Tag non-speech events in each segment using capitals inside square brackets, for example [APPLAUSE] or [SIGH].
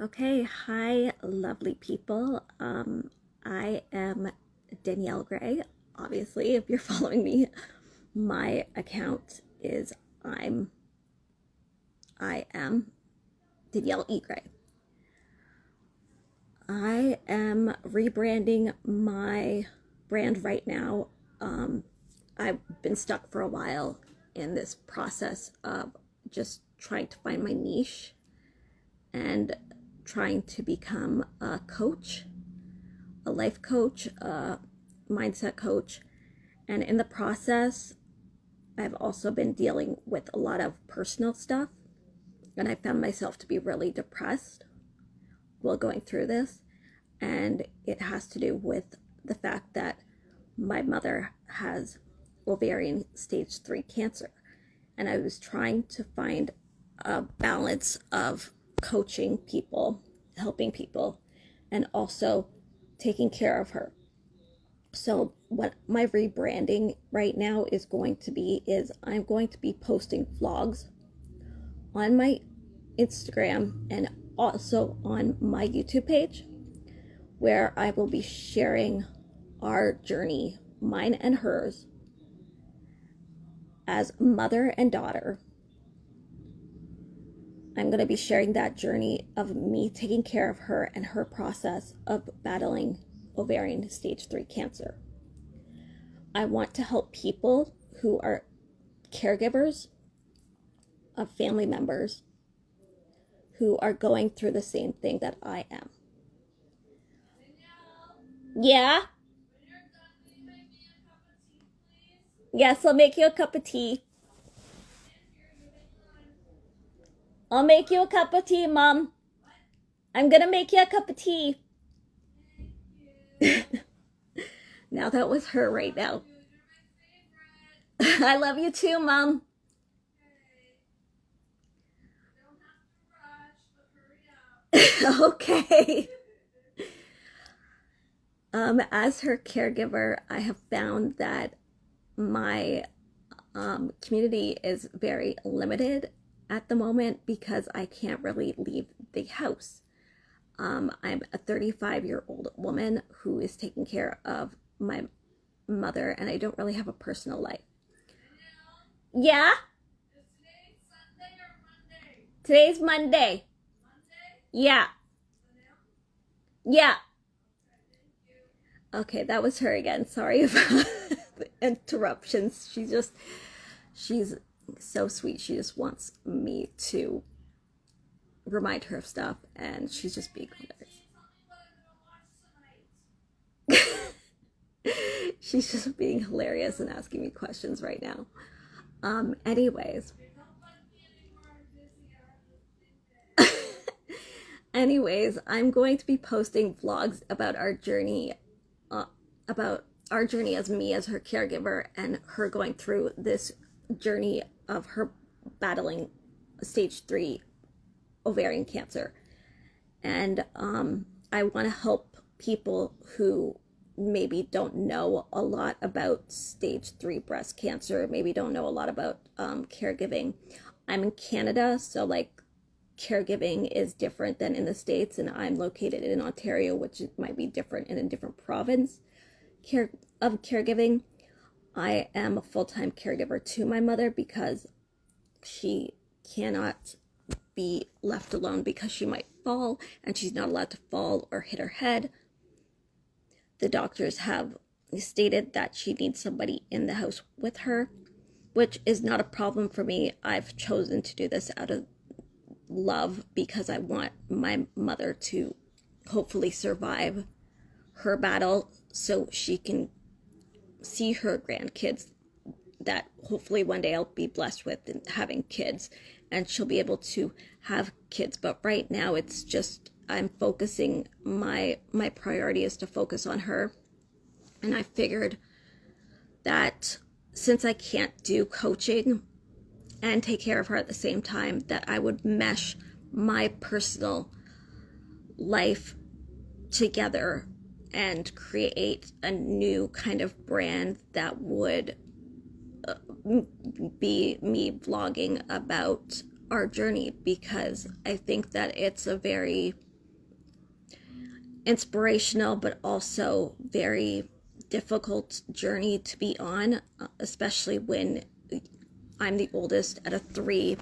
Okay, hi, lovely people. Um, I am Danielle Gray. Obviously, if you're [LAUGHS] following me, my account is I'm I am Danielle E. Gray. I am rebranding my brand right now. Um, I've been stuck for a while in this process of just trying to find my niche and trying to become a coach, a life coach, a mindset coach. And in the process, I've also been dealing with a lot of personal stuff. And I found myself to be really depressed while going through this. And it has to do with the fact that my mother has ovarian stage three cancer. And I was trying to find a balance of coaching people, helping people, and also taking care of her. So what my rebranding right now is going to be is I'm going to be posting vlogs on my Instagram and also on my YouTube page where I will be sharing our journey, mine and hers, as mother and daughter I'm going to be sharing that journey of me taking care of her and her process of battling ovarian stage 3 cancer. I want to help people who are caregivers of family members who are going through the same thing that I am. Yeah? Yes, I'll make you a cup of tea. I'll make you a cup of tea, Mom. I'm gonna make you a cup of tea. [LAUGHS] now that was her right now. [LAUGHS] I love you too, Mom. [LAUGHS] okay. Um, as her caregiver, I have found that my um, community is very limited at the moment because I can't really leave the house. Um, I'm a 35 year old woman who is taking care of my mother, and I don't really have a personal life. Yeah? Today's Monday. Monday? Yeah. Yeah. Okay, that was her again. Sorry [LAUGHS] about the interruptions. She just, she's so sweet. She just wants me to remind her of stuff, and she's just being hilarious. [LAUGHS] she's just being hilarious and asking me questions right now. Um, anyways. [LAUGHS] anyways, I'm going to be posting vlogs about our journey, uh, about our journey as me as her caregiver and her going through this journey of her battling stage three ovarian cancer. And um, I want to help people who maybe don't know a lot about stage three breast cancer, maybe don't know a lot about um, caregiving. I'm in Canada, so like caregiving is different than in the States, and I'm located in Ontario, which might be different in a different province care of caregiving. I am a full time caregiver to my mother because she cannot be left alone because she might fall and she's not allowed to fall or hit her head. The doctors have stated that she needs somebody in the house with her, which is not a problem for me. I've chosen to do this out of love because I want my mother to hopefully survive her battle so she can see her grandkids that hopefully one day I'll be blessed with having kids and she'll be able to have kids. But right now it's just I'm focusing my my priority is to focus on her. And I figured that since I can't do coaching and take care of her at the same time that I would mesh my personal life together and create a new kind of brand that would uh, be me vlogging about our journey because I think that it's a very inspirational but also very difficult journey to be on, uh, especially when I'm the oldest out of three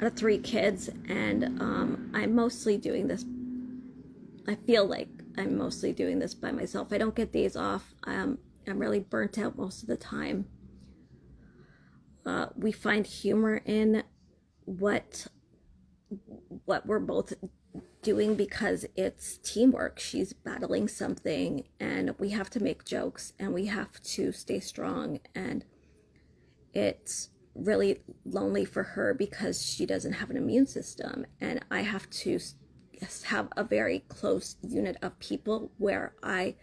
out of three kids, and um, I'm mostly doing this. I feel like I'm mostly doing this by myself. I don't get days off. Um, I'm really burnt out most of the time. Uh, we find humor in what what we're both doing because it's teamwork. She's battling something, and we have to make jokes and we have to stay strong. And it's really lonely for her because she doesn't have an immune system, and I have to have a very close unit of people where I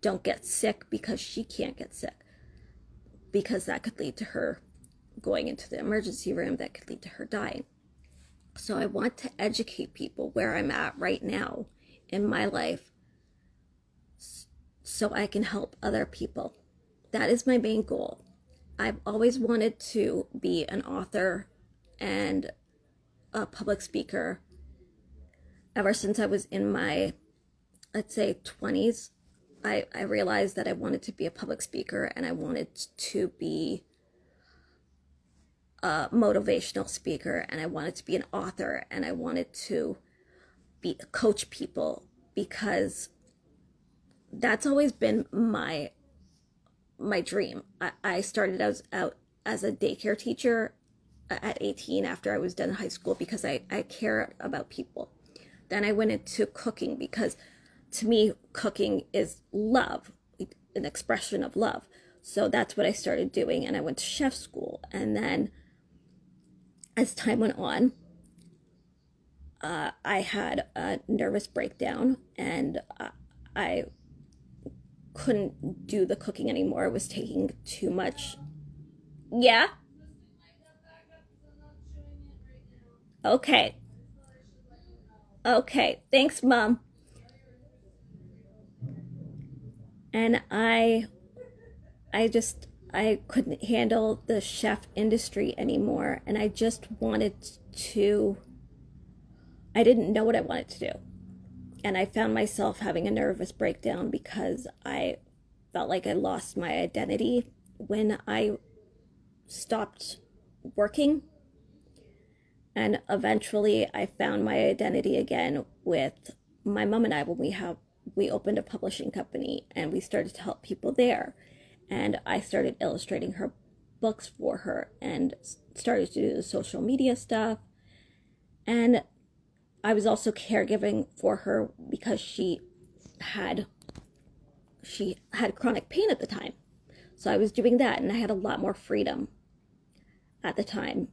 don't get sick because she can't get sick because that could lead to her going into the emergency room that could lead to her dying. So I want to educate people where I'm at right now in my life so I can help other people. That is my main goal. I've always wanted to be an author and a public speaker ever since I was in my, let's say, 20s. I, I realized that I wanted to be a public speaker and I wanted to be a motivational speaker and I wanted to be an author and I wanted to be coach people because that's always been my my dream. I, I started as out as a daycare teacher at 18 after I was done high school because I, I care about people. Then I went into cooking because to me cooking is love, an expression of love. So that's what I started doing and I went to chef school and then as time went on, uh, I had a nervous breakdown and uh, I couldn't do the cooking anymore. It was taking too much. Yeah? Okay. Okay. Thanks, Mom. And I I just I couldn't handle the chef industry anymore and I just wanted to I didn't know what I wanted to do. And I found myself having a nervous breakdown because I felt like I lost my identity when I stopped working. And eventually I found my identity again with my mom and I when we have we opened a publishing company and we started to help people there and I started illustrating her books for her and started to do the social media stuff. And I was also caregiving for her because she had she had chronic pain at the time. So I was doing that and I had a lot more freedom at the time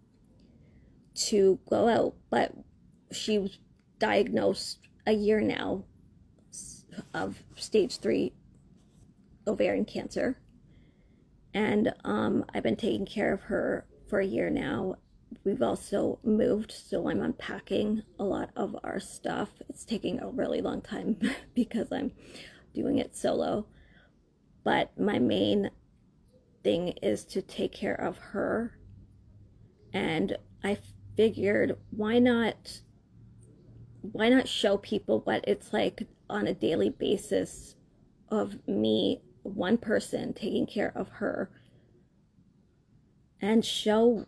to go out, but she was diagnosed a year now of stage 3 ovarian cancer and um, I've been taking care of her for a year now. We've also moved, so I'm unpacking a lot of our stuff. It's taking a really long time [LAUGHS] because I'm doing it solo. But my main thing is to take care of her. And I figured why not why not show people what it's like on a daily basis of me one person taking care of her? And show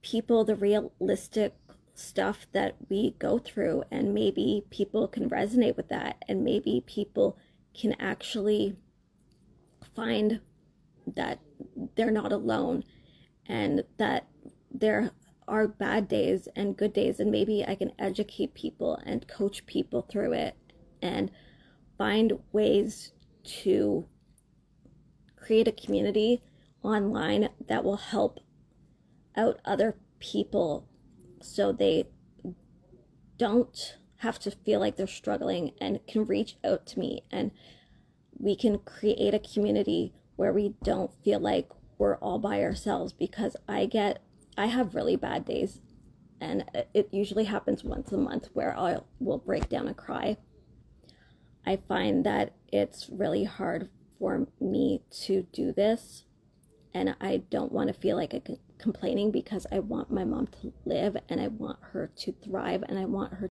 people the realistic stuff that we go through and maybe people can resonate with that and maybe people can actually find that they're not alone and that there are bad days and good days and maybe I can educate people and coach people through it and find ways to create a community online that will help out other people so they don't have to feel like they're struggling and can reach out to me. And we can create a community where we don't feel like we're all by ourselves because I get I have really bad days and it usually happens once a month where I will break down and cry. I find that it's really hard for me to do this and I don't want to feel like I'm complaining because I want my mom to live and I want her to thrive and I want her